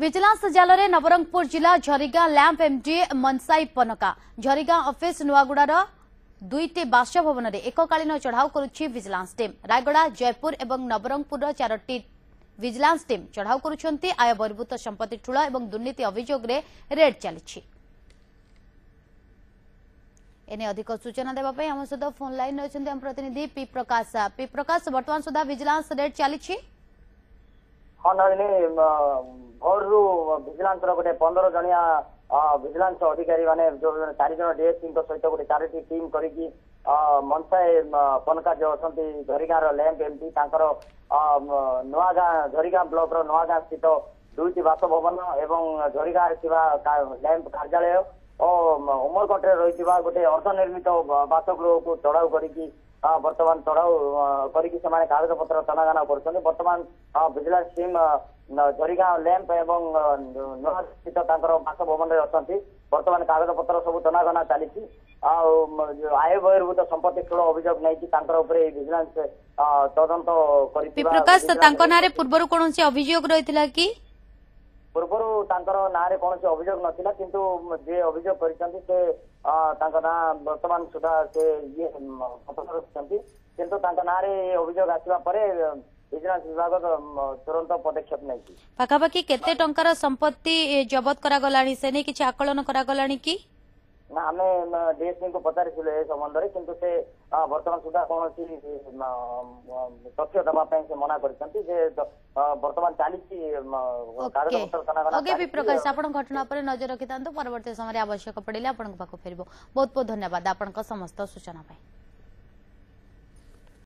Vigilance ଜାଲରେ ନବରଙ୍ଗପୁର ଜିଲ୍ଲା Jharigaon lamp MD Manasai Panaka. Jharigaon office ନୂଆଗୁଡ଼ାର ଦୁଇଟି ବାସଭବନରେ ଏକକାଳୀନ ଚଢ଼ାଉ କରୁଛି ଭିଜିଲାନ୍ସ ଟିମ୍। ରାୟଗଡ଼ା ଜୟପୁର ଏବଂ ନବରଙ୍ଗପୁରର ଚାରୋଟି ଭିଜିଲାନ୍ସ ଟିମ୍ ଚଢ଼ାଉ କରୁଛନ୍ତି। ଆୟ ବହିର୍ଭୂତ ସମ୍ପତ୍ତି ଠୁଳ ଏବଂ ଦୁର୍ନୀତି ଅଭିଯୋଗରେ ରେଡ୍ ଚାଲିଛି। ଏନେ ଅଧିକ ସୂଚନା ଦେବା ପାଇଁ ଆମ ସହିତ ଫୋନ୍ ଲାଇନ୍ରେ ଅଛନ୍ତି ଆମ ପ୍ରତିନିଧି ପି ପ୍ରକାଶ। ପି ପ୍ରକାଶ ବର୍ତ୍ତମାନ ସୁଦ୍ଧା ଭିଜିଲାନ୍ସ ରେଡ୍ ଚାଲିଛି? ହଁ ନଳିନୀ ଭୋରରୁ ଭିଜିଲାନ୍ସର ଗୋଟେ ପନ୍ଦର ଜଣିଆ ଭିଜିଲାନ୍ସ ଅଧିକାରୀ ମାନେ ଯୋଉ ଚାରି ଜଣ ଡିଏସ୍ପିଙ୍କ ସହିତ ଗୋଟେ ଚାରିଟି ଟିମ୍ କରିକି ମନସାଏ ପନକା ଯୋଉ ଅଛନ୍ତି ଝରିଗାଁର ଲ୍ୟାମ୍ପ ଏମପି ତାଙ୍କର ନୂଆଗାଁ ଝରିଗାଁ ବ୍ଲକର ନୂଆଗାଁ ସ୍ଥିତ ଦୁଇଟି ବାସଭବନ ଏବଂ ଝରିଗାଁରେ ଥିବା ଲ୍ୟାମ୍ପ କାର୍ଯ୍ୟାଳୟ ଓ ଉମରକୋଟରେ ରହିଥିବା ଗୋଟେ ଅର୍ଦ୍ଧନିର୍ମିତ ବାସଗୃହକୁ ଚଢାଉ କରିକି ବର୍ତ୍ତମାନ ଚଢାଉ କରିକି ସେମାନେ କାଗଜପତ୍ର ତନାଘନା କରୁଛନ୍ତି ବର୍ତ୍ତମାନ ଭିଜିଲାନ୍ସ ଟିମ୍ ଝରିଗାଁ ଲ୍ୟାମ୍ପ ଏବଂ ନୂଆ ସ୍ଥିତ ତାଙ୍କର ବାସଭବନରେ ଅଛନ୍ତି ବର୍ତ୍ତମାନ କାଗଜପତ୍ର ସବୁ ତନାଘନା ଚାଲିଛି ଆଉ ଆୟ ବହିର୍ଭୂତ ସମ୍ପତ୍ତି ଠୁଳ ଅଭିଯୋଗ ନେଇକି ତାଙ୍କର ଉପରେ ଏହି ଭିଜିଲାନ୍ସ ତଦନ୍ତ କରିଥିବା ପ୍ରକାଶ ତାଙ୍କ ନାଁରେ ପୂର୍ବରୁ କୌଣସି ଅଭିଯୋଗ ରହିଥିଲା କି ତାଙ୍କର ନାଁରେ କୌଣସି ଅଭିଯୋଗ ନଥିଲା କିନ୍ତୁ ଯିଏ ଅଭିଯୋଗ କରିଛନ୍ତି ସେ ଅ, ତାଙ୍କ ନାଁ ବର୍ତ୍ତମାନ ସୁଦ୍ଧା ସେ ଇଏ ଅପସାର ରଖିଛନ୍ତି କିନ୍ତୁ ତାଙ୍କ ନାଁରେ ଏ ଅଭିଯୋଗ ଆସିବା ପରେ ଭିଜିଲାନ୍ସ ବିଭାଗ ଅ, ତୁରନ୍ତ ପଦକ୍ଷେପ ନେଇଛି। ପାଖାପାଖି କେତେ ଟଙ୍କାର ସମ୍ପତ୍ତି ଏ, ଜବତ କରାଗଲାଣି? ସେ ନେଇ କିଛି ଆକଳନ କରାଗଲାଣି କି? ନା ଆମେ ଡିଏସ୍ପିଙ୍କୁ ପଚାରିଥିଲୁ ଏ ସମ୍ବନ୍ଧରେ କିନ୍ତୁ ସେ ଅ, ବର୍ତ୍ତମାନ ସୁଦ୍ଧା କୌଣସି ଅ, ଅ, ତଥ୍ୟ ଦେବା ପାଇଁ ସେ ମନା କରିଛନ୍ତି ଯେ ଅ, ବର୍ତ୍ତମାନ ଚାଲିଛି ଅ, କାଗଜପତ୍ର ତନାଘନା ଓକେ ପି ଚାଲିଛି। ପ୍ରକାଶ ଆପଣ ଘଟଣା ଉପରେ ନଜର ରଖିଥାନ୍ତୁ ପରବର୍ତ୍ତୀ ସମୟରେ ଆବଶ୍ୟକ ପଡ଼ିଲେ ଆପଣଙ୍କ ପାଖକୁ ଫେରିବ ବହୁତ ବହୁତ ଧନ୍ୟବାଦ ଆପଣଙ୍କ ସମସ୍ତ ସୂଚନା ପାଇଁ